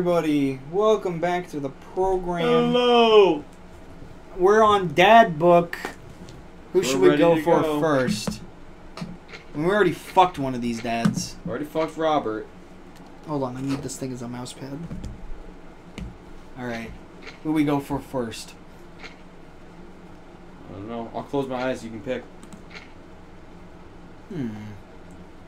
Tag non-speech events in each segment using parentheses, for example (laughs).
everybody. Welcome back to the program. Hello. We're on Dad Book. Who We're should we go for go. first? We already fucked one of these dads. Already fucked Robert. Hold on, I need this thing as a mouse pad. Alright. Who we go for first? I don't know. I'll close my eyes. You can pick. Hmm.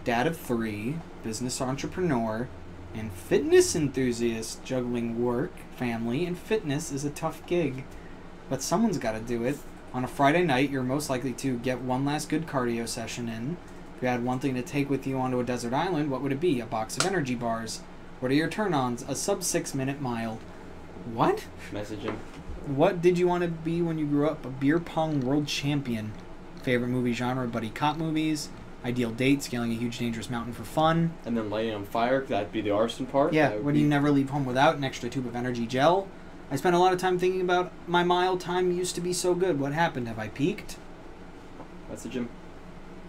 Dad of three, business entrepreneur, and fitness enthusiast. Juggling work, family, and fitness is a tough gig. But someone's got to do it. On a Friday night, you're most likely to get one last good cardio session in. If you had one thing to take with you onto a desert island, what would it be? A box of energy bars. What are your turn ons? A sub six minute mile. What? Message him. What did you want to be when you grew up? A beer pong world champion. Favorite movie genre? Buddy cop movies. Ideal date? Scaling a huge dangerous mountain for fun. And then lighting on fire. That'd be the arson part. Yeah. What do you never leave home without? An extra tube of energy gel. I spent a lot of time thinking about my mile time used to be so good. What happened? Have I peaked? That's the gym.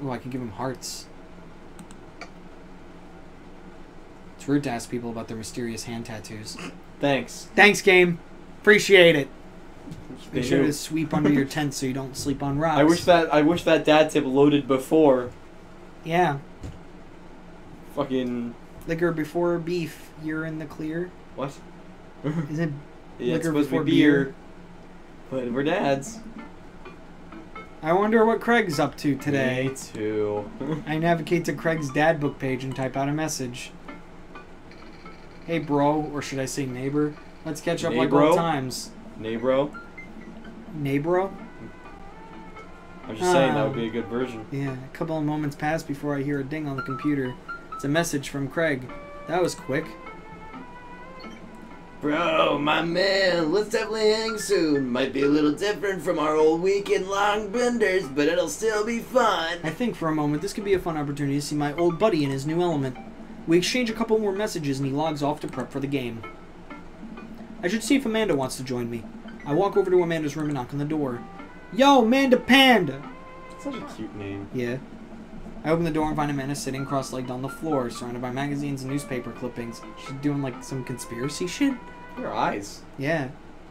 Oh, I could give him hearts. It's rude to ask people about their mysterious hand tattoos. Thanks. Thanks, game. Appreciate it. Be sure to sweep under your tent so you don't sleep on rocks. I wish that I wish that dad tip loaded before Yeah. fucking Liquor before beef. You're in the clear. what? (laughs) Is it? (laughs) Yeah, Liquor before be beer. But we're dads. I wonder what Craig's up to today. Me too. (laughs) I navigate to Craig's dad book page and type out a message. Hey, bro, or should I say neighbor? Let's catch up like bro. old times. Nay, bro. Neighbor? I'm just saying that would be a um, good version. Yeah, a couple of moments pass before I hear a ding on the computer. It's a message from Craig. That was quick. Bro, my man, let's definitely hang soon. Might be a little different from our old weekend long benders, but it'll still be fun. I think for a moment this could be a fun opportunity to see my old buddy in his new element. We exchange a couple more messages and he logs off to prep for the game. I should see if Amanda wants to join me. I walk over to Amanda's room and knock on the door. Yo, Amanda Panda! Such a cute name. Yeah. I open the door and find Amanda sitting cross-legged on the floor, surrounded by magazines and newspaper clippings. She's doing like some conspiracy shit? Her eyes. Yeah.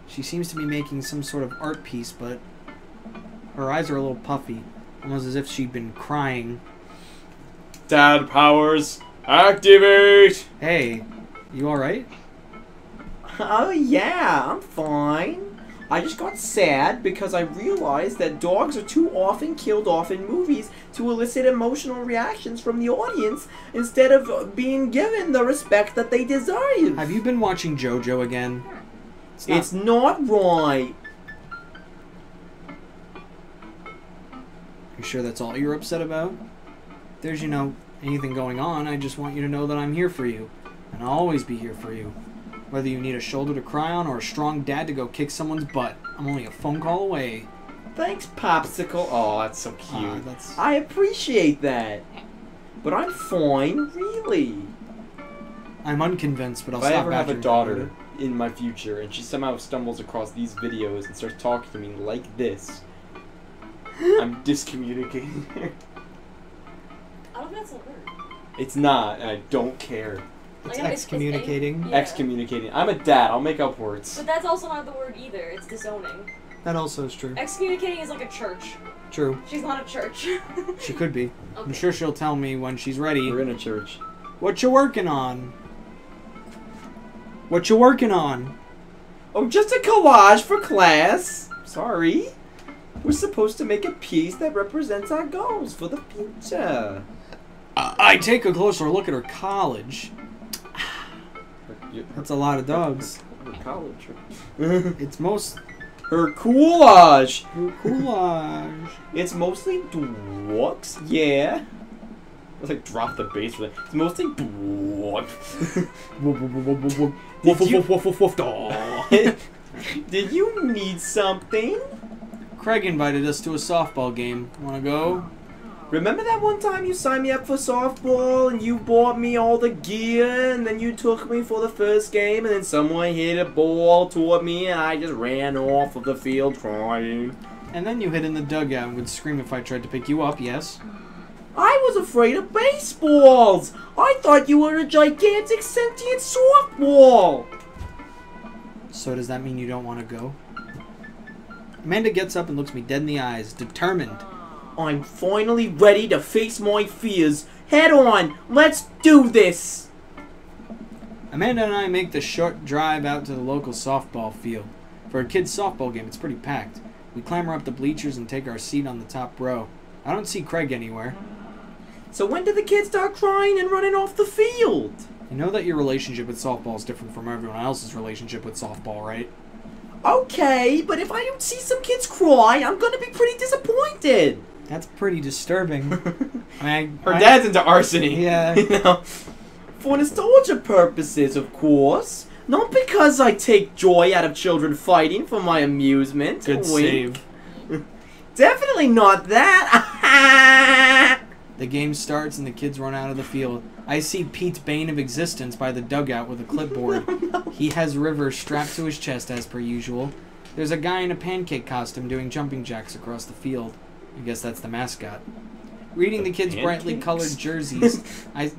She seems to be making some sort of art piece, but her eyes are a little puffy, almost as if she'd been crying. Dad powers activate. Hey, you alright? Oh, yeah, I'm fine. I just got sad because I realized that dogs are too often killed off in movies to elicit emotional reactions from the audience instead of being given the respect that they deserve. Have you been watching JoJo again? It's not- It's not right. You sure that's all you're upset about? There's, you know, anything going on, I just want you to know that I'm here for you. And I'll always be here for you. Whether you need a shoulder to cry on or a strong dad to go kick someone's butt, I'm only a phone call away. Thanks, Popsicle. Oh, that's so cute. Ah, that's I appreciate that. But I'm fine, really. I'm unconvinced, but I'll if I stop ever have a daughter Amanda. in my future and she somehow stumbles across these videos and starts talking to me like this, (gasps) I'm discommunicating her. (laughs) I don't think that's a word. It's not, and I don't care. It's Like, excommunicating. yeah. Excommunicating. I'm a dad. I'll make up words. But that's also not the word either. It's disowning. That also is true. Excommunicating is like a church. True. She's not a church. She could be. (laughs) I'm sure she'll tell me when she's ready. We're in a church. What you working on? What you working on? Oh, just a collage for class. Sorry. We're supposed to make a piece that represents our goals for the future. I I take a closer look at her college. You- That's a lot of dogs. Her college. (laughs) It's most Her coolage. collage. It's mostly dwarfs, yeah. Let's like drop the bass for that. It's mostly dwarf. (laughs) Woof, woof, woof, woof, woof, woof, daw. (laughs) Did you need something? Craig invited us to a softball game. Wanna go? Remember that one time you signed me up for softball and you bought me all the gear and then you took me for the first game and then someone hit a ball toward me and I just ran off of the field crying. And then you hid in the dugout and would scream if I tried to pick you up, yes? I was afraid of baseballs! I thought you were a gigantic sentient softball! So does that mean you don't want to go? Amanda gets up and looks me dead in the eyes, determined. I'm finally ready to face my fears. Head on, let's do this. Amanda and I make the short drive out to the local softball field. For a kid's softball game, it's pretty packed. We clamber up the bleachers and take our seat on the top row. I don't see Craig anywhere. So when did the kids start crying and running off the field? You know that your relationship with softball is different from everyone else's relationship with softball, right? Okay, but if I don't see some kids cry, I'm gonna be pretty disappointed. That's pretty disturbing. (laughs) I mean, I, Her I- dad's into arsony. (laughs) Yeah. you know, for nostalgia purposes, of course. Not because I take joy out of children fighting for my amusement. Good Wink. save. (laughs) Definitely not that. The game starts and the kids run out of the field. I see Pete's bane of existence by the dugout with a clipboard. He has River strapped to his chest as per usual. There's a guy in a pancake costume doing jumping jacks across the field. I guess that's the mascot. Reading the kids' brightly colored jerseys, (laughs) I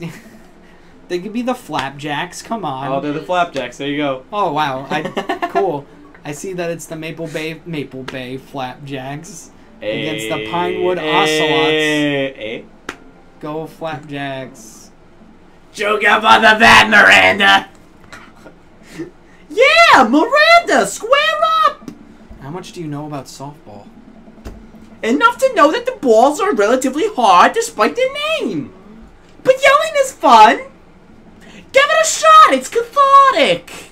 (laughs) they could be the flapjacks. Come on. Oh, they're the flapjacks. There you go. Oh wow, I (laughs) cool. I see that it's the Maple Bay Maple Bay Flapjacks. Against the Pinewood Ocelots. Eh? Go Flapjacks. Joke up on the bat, Miranda. yeah, Miranda, square up. How much do you know about softball? Enough to know that the balls are relatively hard despite their name. But yelling is fun. Give it a shot. It's cathartic.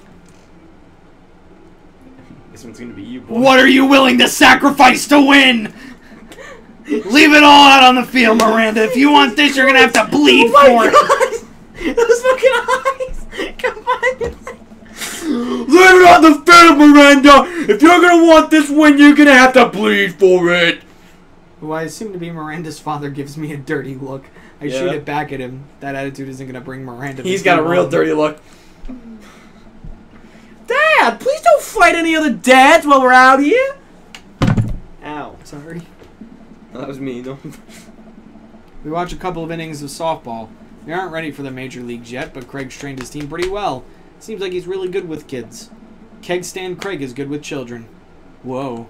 This one's gonna be you, boy. What are you willing to sacrifice to win? Leave it all out on the field, Miranda. If you want this, you're gonna have to bleed oh my for it. God. (laughs) Those fucking eyes. Come on. Leave it on the field, Miranda. If you're gonna want this win, you're gonna have to bleed for it. Who I assume to be Miranda's father gives me a dirty look. I Yeah. shoot it back at him. That attitude isn't gonna bring Miranda. He's got a real dirty look. Dad, please don't fight any other dads while we're out here. Ow. Sorry. That was me. No. We watch a couple of innings of softball. They aren't ready for the major leagues yet, but Craig's trained his team pretty well. Seems like he's really good with kids. Keg stand Craig is good with children. Whoa.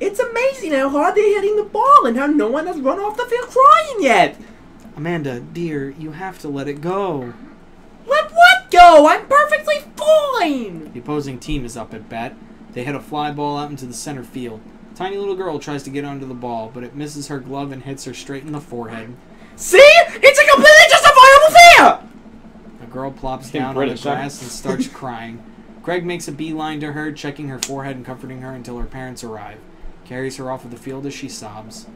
It's amazing how hard they're hitting the ball and how no one has run off the field crying yet. Amanda, dear, you have to let it go. Let what go? I'm perfectly fine. The opposing team is up at bat. They hit a fly ball out into the center field. Tiny little girl tries to get onto the ball, but it misses her glove and hits her straight in the forehead. See? It's a completely justifiable fear. The girl plops Damn down on British, the huh? grass and starts (laughs) crying. Craig makes a beeline to her, checking her forehead and comforting her until her parents arrive. Carries her off of the field as she sobs.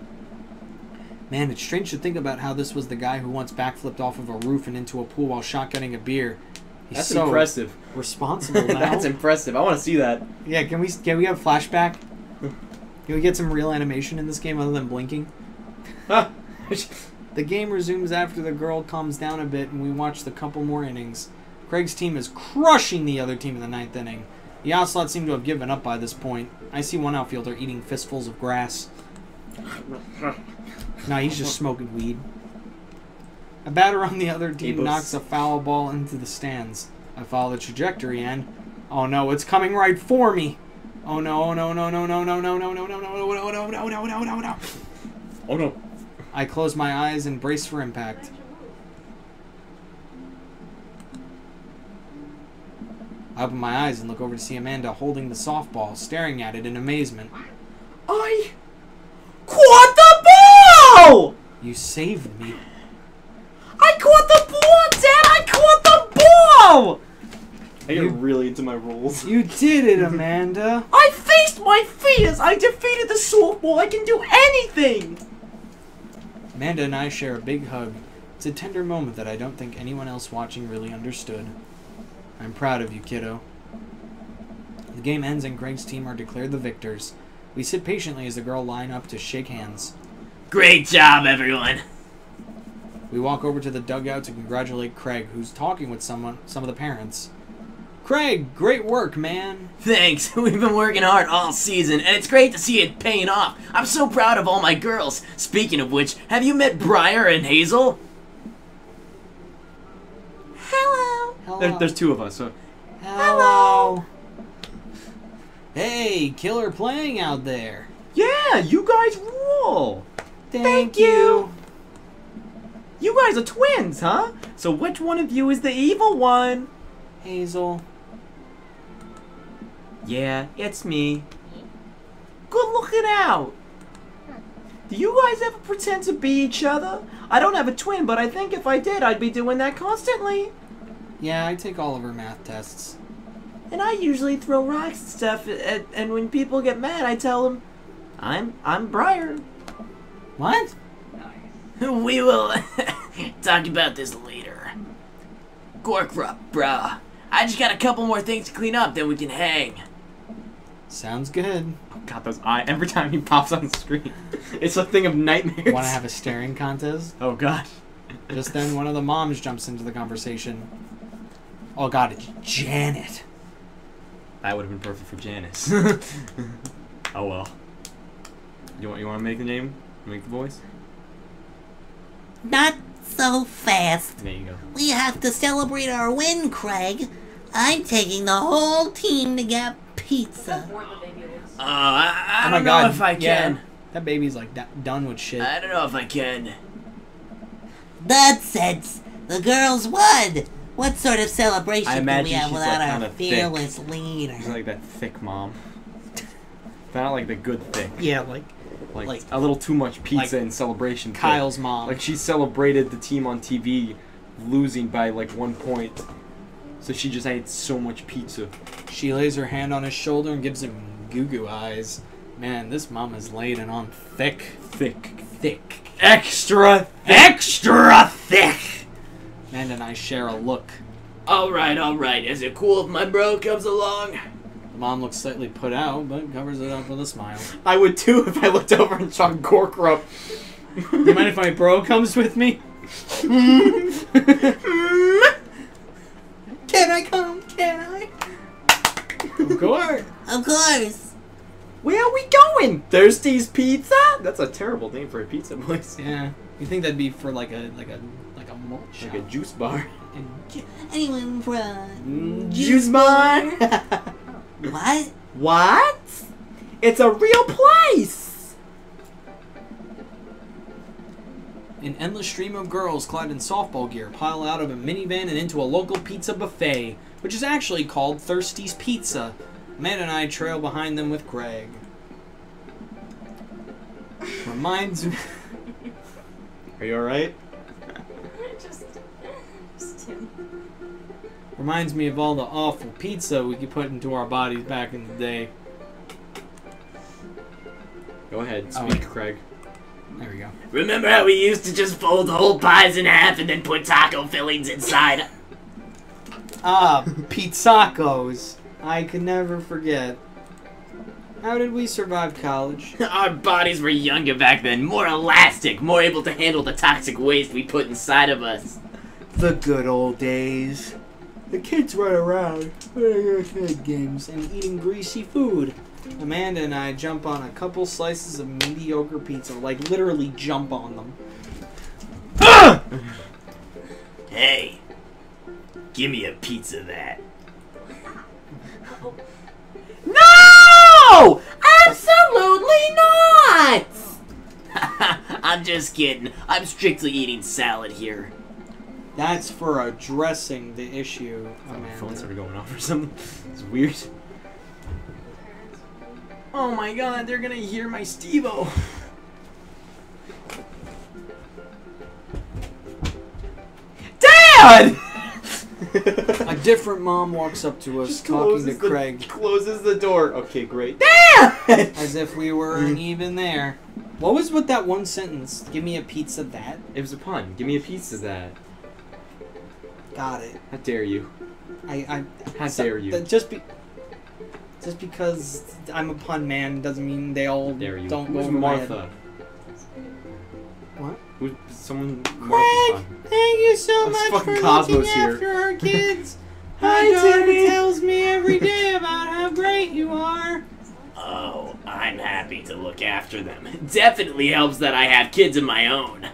Man, it's strange to think about how this was the guy who once backflipped off of a roof and into a pool while shotgunning a beer. He's That's so impressive. responsible (laughs) now. That's impressive. I want to see that. yeah, can we can we have flashback? Can we get some real animation in this game other than blinking? (laughs) The game resumes after the girl calms down a bit and we watch the couple more innings. Craig's team is crushing the other team in the ninth inning. The Ocelots seem to have given up by this point. I see one outfielder eating fistfuls of grass. No, he's just smoking weed. A batter on the other team knocks a foul ball into the stands. I follow the trajectory and oh no, it's coming right for me. Oh no, oh no, no, no, no, no, no, no, no, no, no, no, no, no, no, no, no, no, no. Oh no. I close my eyes and brace for impact. I open my eyes and look over to see Amanda holding the softball, staring at it in amazement. I caught the ball. You saved me. I caught the ball, Dad. I caught the ball. I get You- really into my roles. You did it, (laughs) Amanda. I faced my fears. I defeated the softball. I can do anything. Amanda and I share a big hug. It's a tender moment that I don't think anyone else watching really understood. I'm proud of you, kiddo. The game ends and Craig's team are declared the victors. We sit patiently as the girl line up to shake hands. Great job, everyone. We walk over to the dugout to congratulate Craig, who's talking with someone, some of the parents. Craig, great work, man. Thanks. (laughs) We've been working hard all season, and it's great to see it paying off. I'm so proud of all my girls. Speaking of which, have you met Briar and Hazel? Hello. Hello. There, there's two of us. So Hello. Hey, killer playing out there. Yeah, you guys rule. Thank, Thank you. You guys are twins, huh? So which one of you is the evil one? Hazel. Yeah, it's me. Good looking out. Do you guys ever pretend to be each other? I don't have a twin, but I think if I did, I'd be doing that constantly. Yeah, I take all of her math tests. And I usually throw rocks and stuff, and, and when people get mad, I tell them, I'm I'm Briar. What? (laughs) We will (laughs) talk about this later. Gorkrup, bruh. I just got a couple more things to clean up, then we can hang. Sounds good. Oh god, those eyes. every time he pops on the screen. (laughs) It's a thing of nightmares. Want to have a staring contest? Oh god. Just then, one of the moms jumps into the conversation. Oh god, it's Janet. That would have been perfect for Janice. (laughs) oh well. You want you want to make the name? Make the voice? Not so fast. There you go. We have to celebrate our win, Craig. I'm taking the whole team to get pizza. bored the baby looks. Uh, I, I Oh don't know God, if I yeah. can. That baby's like d- done with shit. I don't know if I can. Nonsense. The girls won. What sort of celebration I can we have without like, our kinda thick. fearless leader? She's like that thick mom. But not like the good thick. yeah, like Like, Like- a little too much pizza like and celebration. thick. Kyle's mom. Like she celebrated the team on TV losing by like one point. So she just ate so much pizza. she lays her hand on his shoulder and gives him goo goo eyes. Man, this mama's laid it on thick. Thick. Thick. Extra Extra thick! Amanda and I share a look. Alright, alright. Is it cool if my bro comes along? The mom looks slightly put out, but covers it up with a smile. I would too if I looked over and saw Gorkrup. You mind if my bro comes with me? (laughs) Can I come? Can I? Of course. Of course. Where are we going? Thirsty's Pizza? That's a terrible name for a pizza place. Yeah. You think that'd be for like a like a like a malt shop? Like a juice bar. (laughs) Anyone for from mm, Juice bar? (laughs) (laughs) what? what? It's a real place! An endless stream of girls clad in softball gear pile out of a minivan and into a local pizza buffet, which is actually called Thirsty's Pizza. Amanda and I trail behind them with Craig. Reminds me. Are you alright? Just, just him. Reminds me of all the awful pizza we could put into our bodies back in the day. Go ahead, Oh. speak, Craig. There we go. Remember how we used to just fold whole pies in half and then put taco fillings inside? Ah, (laughs) pizzacos. I could never forget. How did we survive college? (laughs) Our bodies were younger back then, more elastic, more able to handle the toxic waste we put inside of us. The good old days. The kids run around playing arcade games and eating greasy food. Amanda and I jump on a couple slices of mediocre pizza, like literally jump on them. (coughs) Hey, give me a pizza that. No! Absolutely not! (laughs) I'm just kidding. I'm strictly eating salad here. That's for addressing the issue, My phone started going off or something. (laughs) It's weird. Oh my god, they're gonna hear my Stevo. Dad! (laughs) A different mom walks up to us, talking to the- Craig, Closes the door. Okay, great. Dad! (laughs) as if we weren't mm. even there. What was with that one sentence? Give me a pizza that? It was a pun. Give me a pizza of that. Got it. How dare you? I, I How So- dare you? just be, just because I'm a pun man doesn't mean they all dare you? don't go Who's over my head. Martha? What? Who's someone? Craig, thank you so That's much for Cosmos looking here. after our (laughs) kids. Hi, My daughter Timmy. tells me every (laughs) day about how great you are. Oh, I'm happy to look after them. Definitely helps that I have kids of my own.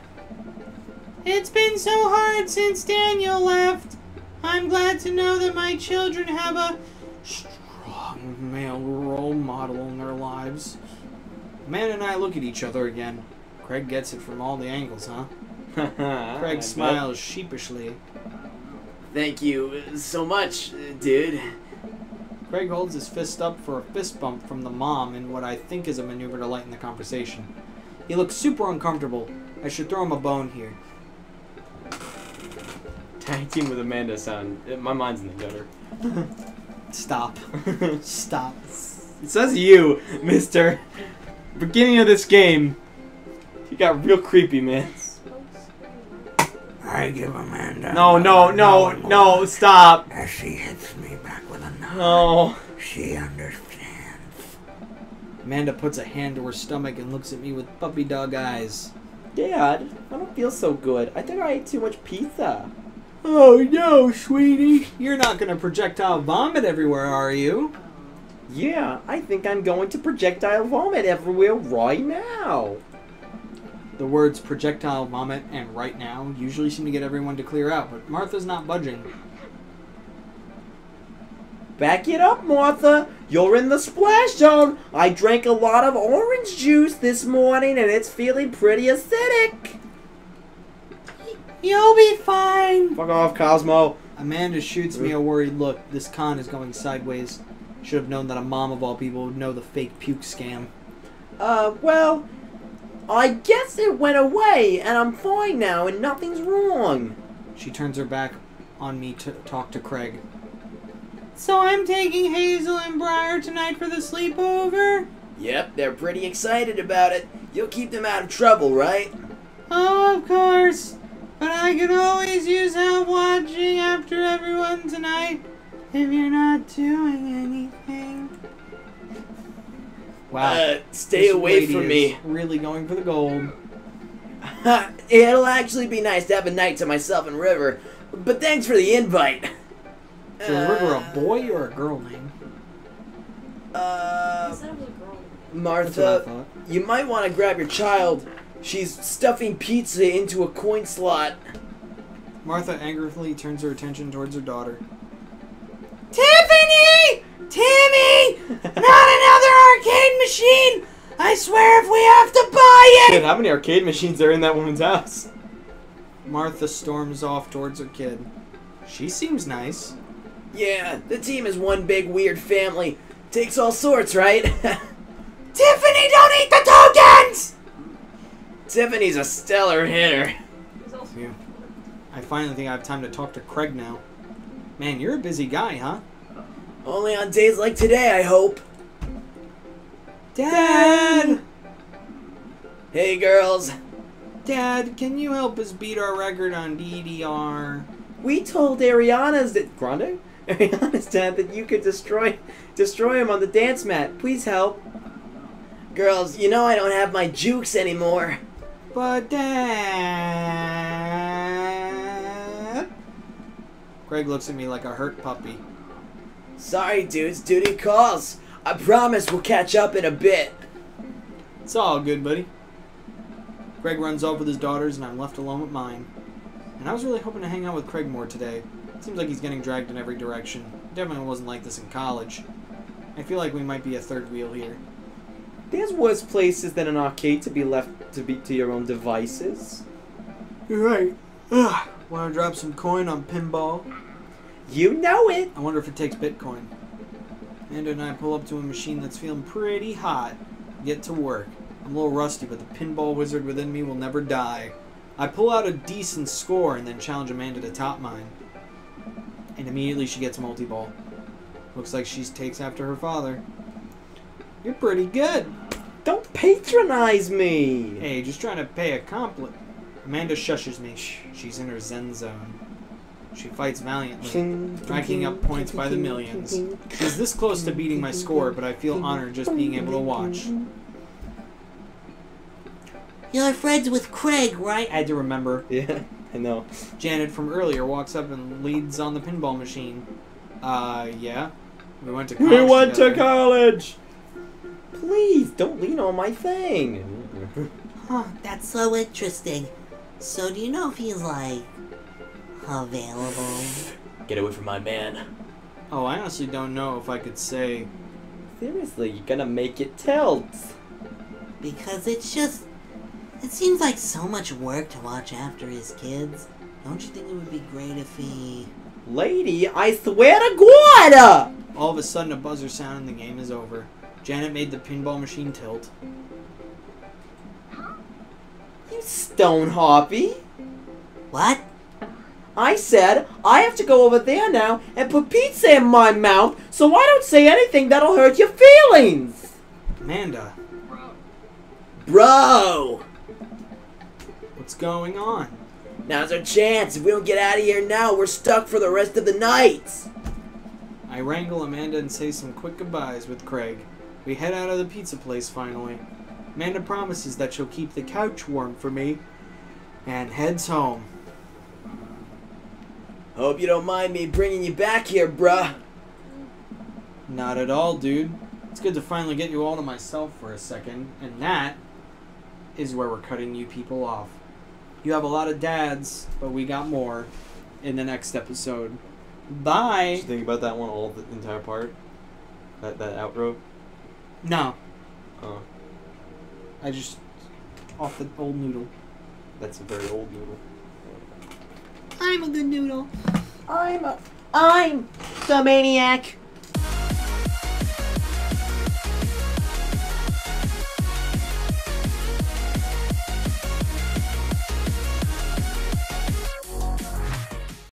It's been so hard since Daniel left. I'm glad to know that my children have a strong male role model in their lives. Man and I look at each other again. Craig gets it from all the angles, huh? (laughs) Craig smiles sheepishly. Thank you so much, dude. Craig holds his fist up for a fist bump from the mom in what I think is a maneuver to lighten the conversation. He looks super uncomfortable. I should throw him a bone here. Tag team with Amanda sound. uh, My mind's in the gutter. (laughs) Stop. (laughs) Stop. It says you, Mister. Beginning of this game, you got real creepy, man. I give Amanda. No, no, no, another no! Stop! As she hits me back with a knife. No. She understands. Amanda puts a hand to her stomach and looks at me with puppy dog eyes. Dad, I don't feel so good. I think I ate too much pizza. Oh no, sweetie. You're not gonna projectile vomit everywhere, are you? Yeah, I think I'm going to projectile vomit everywhere right now. The words projectile vomit and right now usually seem to get everyone to clear out, but Martha's not budging. Back it up, Martha. You're in the splash zone. I drank a lot of orange juice this morning and it's feeling pretty acidic. You'll be fine. Fuck off, Cosmo. Amanda shoots me a worried look. This con is going sideways. Should have known that a mom of all people would know the fake puke scam. Uh, well, I guess it went away and I'm fine now and nothing's wrong. She turns her back on me to talk to Craig. So I'm taking Hazel and Briar tonight for the sleepover? Yep, they're pretty excited about it. You'll keep them out of trouble, right? Oh, of course. But I could always use help watching after everyone tonight if you're not doing anything. Wow. Uh, stay this away lady from is me. Really going for the gold. (laughs) It'll actually be nice to have a night to myself and River. But thanks for the invite. Is River a boy or a girl name? Uh, I said it was a girl. That's what I Martha, you might want to grab your child. She's stuffing pizza into a coin slot. Martha angrily turns her attention towards her daughter. Tiffany! Timmy! Not another arcade machine! I swear if we have to buy it! Kid, how many arcade machines are in that woman's house? Martha storms off towards her kid. She seems nice. Yeah, the team is one big weird family. Takes all sorts, right? (laughs) Tiffany, don't eat the tokens! Tiffany's a stellar hitter. Yeah. I finally think I have time to talk to Craig now. Man, you're a busy guy, huh? Only on days like today, I hope. Dad! Hey, girls. Dad, can you help us beat our record on DDR? We told Ariana's that Grande? (laughs) Ariana's dad that you could destroy destroy him on the dance mat. Please help. Girls, you know I don't have my jukes anymore. But Dad. Craig looks at me like a hurt puppy. Sorry, dudes. Duty calls. I promise we'll catch up in a bit. It's all good, buddy. Craig runs off with his daughters, and I'm left alone with mine. And I was really hoping to hang out with Craig more today. Seems like he's getting dragged in every direction. Definitely wasn't like this in college. I feel like we might be a third wheel here. There's worse places than an arcade to be left to be to your own devices. You're right. Ugh. Want to drop some coin on pinball? You know it. I wonder if it takes Bitcoin. Amanda and I pull up to a machine that's feeling pretty hot. Get to work. I'm a little rusty, but the pinball wizard within me will never die. I pull out a decent score and then challenge Amanda to top mine. And immediately she gets multi-ball. Looks like she takes after her father. You're pretty good. Don't patronize me. Hey, just trying to pay a compliment. Amanda shushes me. She's in her zen zone. She fights valiantly. racking up points by the millions. She's this close to beating my score, but I feel honored just being able to watch. You're friends with Craig, right? I had to remember. (laughs) Yeah, I know. Janet from earlier walks up and leads on the pinball machine. Uh, yeah. We went to college. We went to college. Please don't lean on my thing. Huh, that's so interesting. So do you know if he's like available? Get away from my man. Oh, I honestly don't know if I could say Seriously, you're gonna make it tilt. Because it's just. It seems like so much work to watch after his kids. Don't you think it would be great if he. Lady, I swear to God! All of a sudden, a buzzer sound and the game is over. Janet made the pinball machine tilt. You stone hoppy. What? I said I have to go over there now and put pizza in my mouth, so I don't say anything that'll hurt your feelings. Amanda, Bro, what's going on? now's our chance. If we don't get out of here now, we're stuck for the rest of the night. I wrangle Amanda and say some quick goodbyes with Craig. We head out of the pizza place finally. Amanda promises that she'll keep the couch warm for me and heads home. Hope you don't mind me bringing you back here, bruh. Not at all, dude. It's good to finally get you all to myself for a second, and that is where we're cutting you people off. You have a lot of dads, but we got more in the next episode. Did Bye. you think about that one all the entire part? That that outro? No, Oh, I just off the old noodle. that's a very old noodle. I'm a good noodle. I'm a, I'm the maniac.